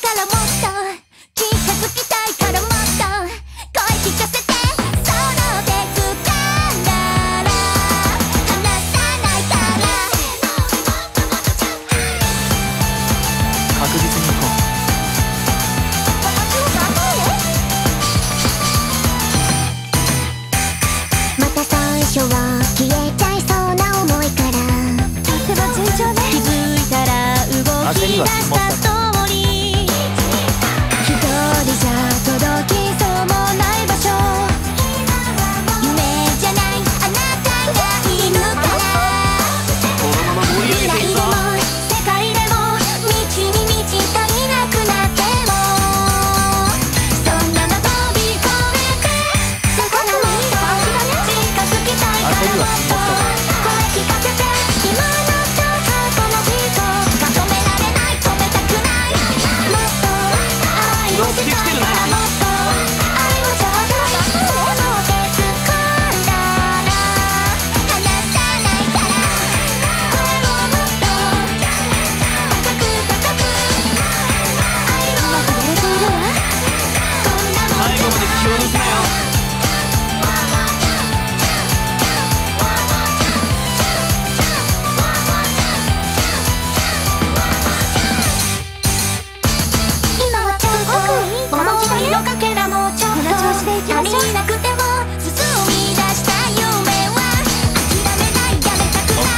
からもっと近づきたいからもっと声聞かせてその手つから離さないから確実に行こうまた最初は消えちゃいそうな思いからとても順調ね気づいたら動き出したと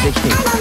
できている。